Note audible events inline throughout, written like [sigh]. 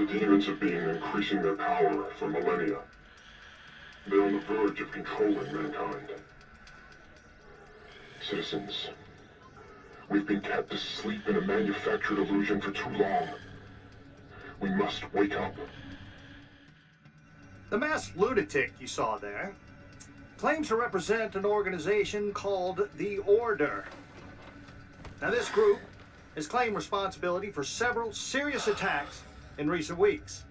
The demons have been increasing their power for millennia. They're on the verge of controlling mankind. Citizens, we've been kept asleep in a manufactured illusion for too long. We must wake up. The masked lunatic you saw there claims to represent an organization called the Order. Now, this group has claimed responsibility for several serious attacks in recent weeks.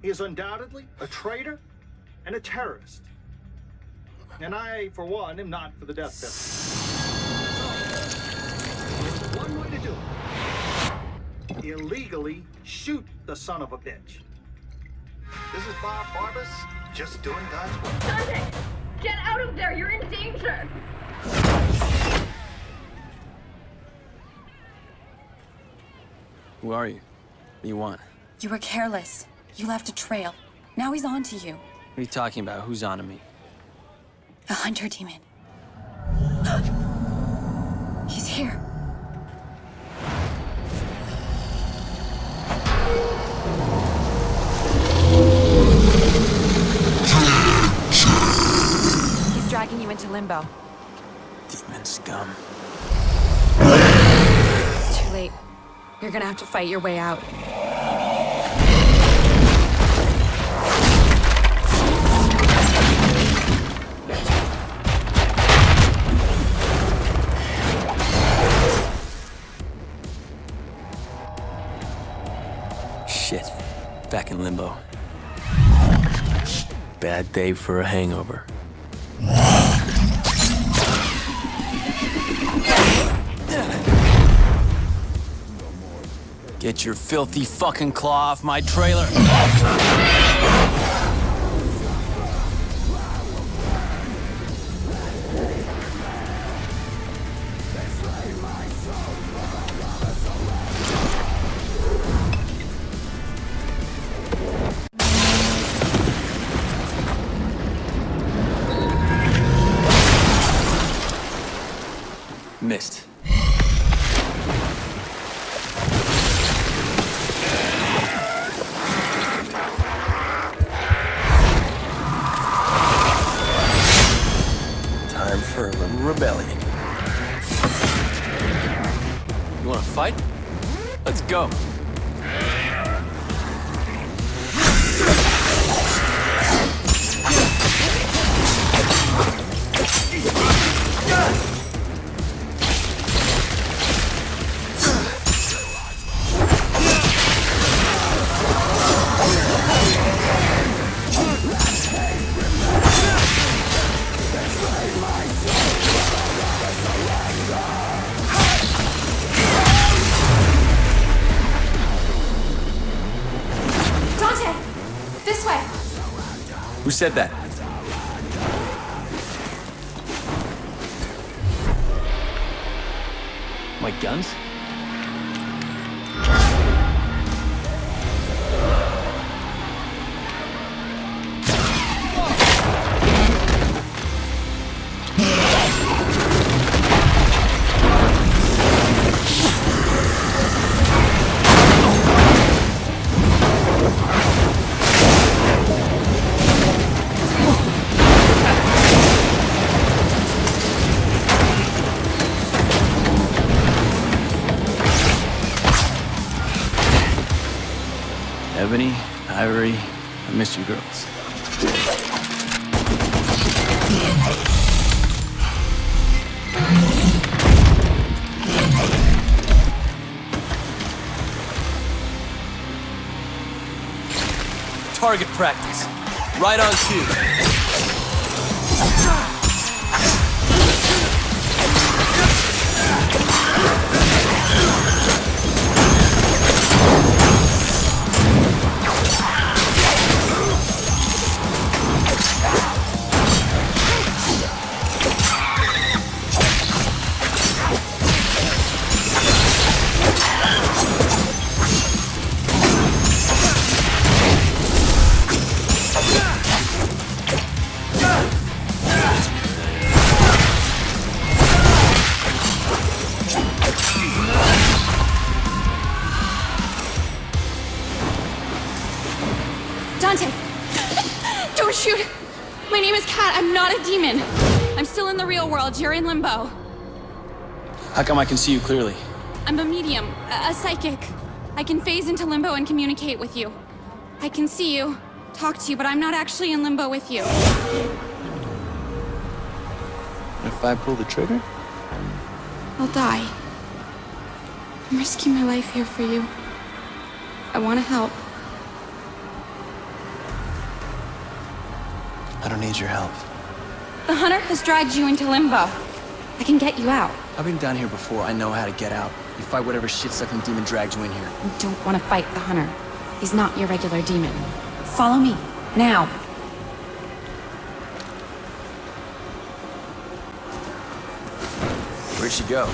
He is undoubtedly a traitor and a terrorist. And I, for one, am not for the death penalty. So, one way to do it. Illegally shoot the son of a bitch. This is Bob Barbas, just doing God's work. Dante! Get out of there! You're in danger! Who are you? What do you want? You were careless. You left a trail. Now he's on to you. What are you talking about? Who's on to me? A hunter demon. [gasps] he's here. He's dragging you into limbo. Demon scum. It's too late. You're gonna have to fight your way out. Bad day for a hangover. Get your filthy fucking claw off my trailer. For a little rebellion. You wanna fight? Let's go. This way! Who said that? My guns? Miss you girls. Target practice. Right on cue. Dante! Don't shoot! My name is Kat. I'm not a demon. I'm still in the real world. You're in limbo. How come I can see you clearly? I'm a medium, a, a psychic. I can phase into limbo and communicate with you. I can see you, talk to you, but I'm not actually in limbo with you. If I pull the trigger? I'll die. I'm risking my life here for you. I want to help. Don't need your help. The hunter has dragged you into limbo. I can get you out. I've been down here before. I know how to get out. You fight whatever shit-sucking demon dragged you in here. You don't want to fight the hunter. He's not your regular demon. Follow me. Now. Where'd she go?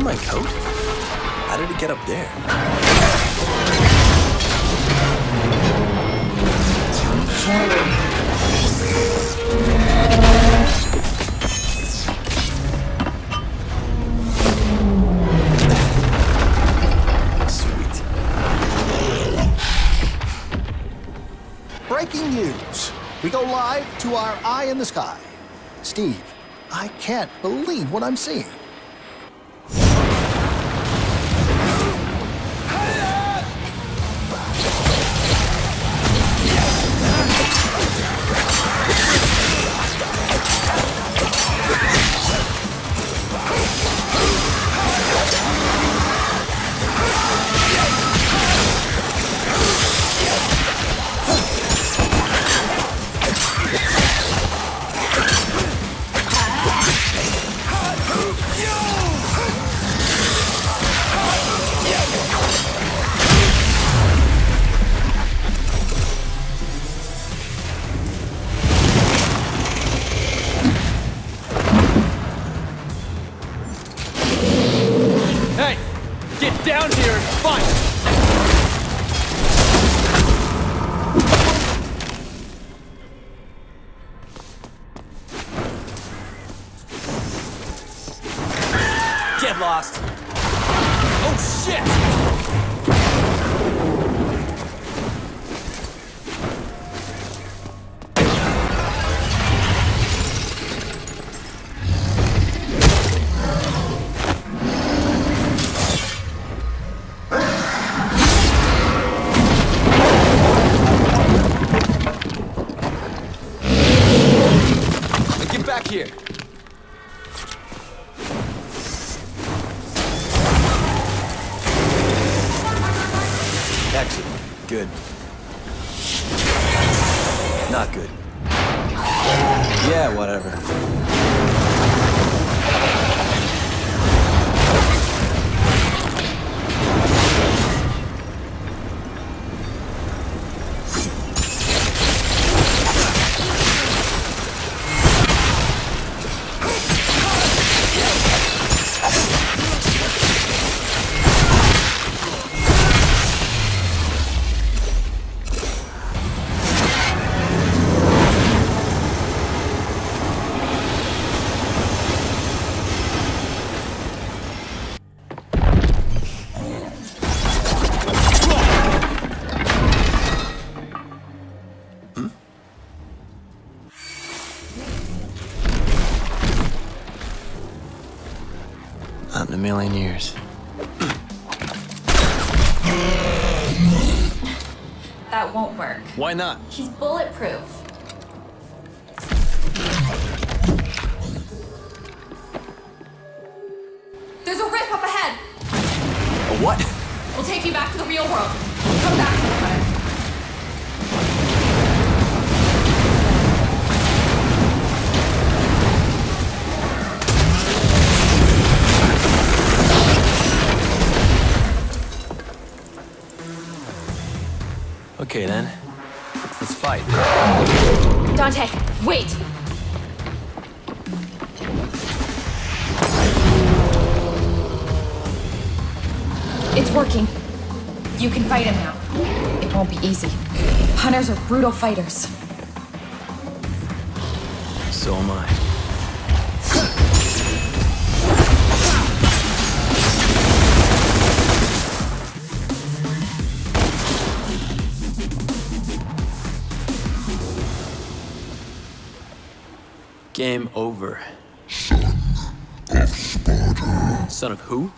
That my coat? How did it get up there? Sweet. Breaking news. We go live to our eye in the sky. Steve, I can't believe what I'm seeing. Get down here and fight! Not good. Yeah, whatever. Not in a million years. That won't work. Why not? He's bulletproof. Okay then. Let's fight. Dante, wait! It's working. You can fight him now. It won't be easy. Hunters are brutal fighters. So am I. Game over. Son of Sparda. Son of who?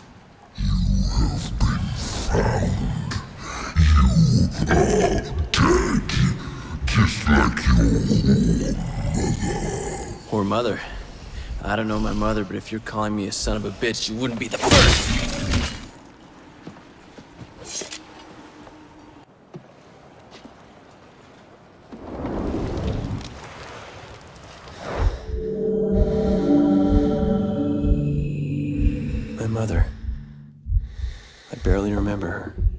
You have been found. You are dead. Just like your mother. Poor mother. I don't know my mother, but if you're calling me a son of a bitch, you wouldn't be the first. Mother. I barely remember her.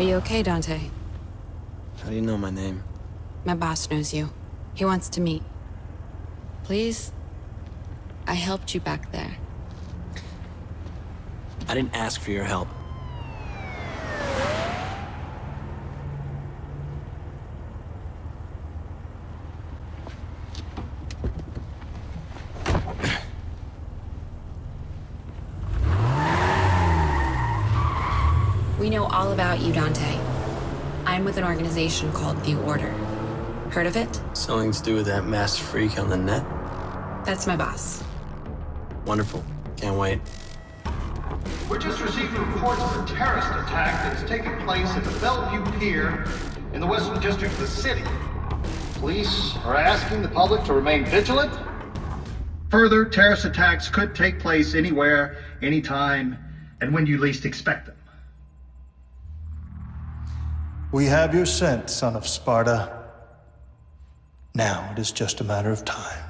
Are you okay, Dante? How do you know my name? My boss knows you. He wants to meet. Please? I helped you back there. I didn't ask for your help. We know all about you, Dante. I'm with an organization called The Order. Heard of it? Something to do with that masked freak on the net? That's my boss. Wonderful. Can't wait. We're just receiving reports of a terrorist attack that's taken place at the Bellevue Pier in the Western District of the city. Police are asking the public to remain vigilant. Further, terrorist attacks could take place anywhere, anytime, and when you least expect them. We have your scent, son of Sparda. Now it is just a matter of time.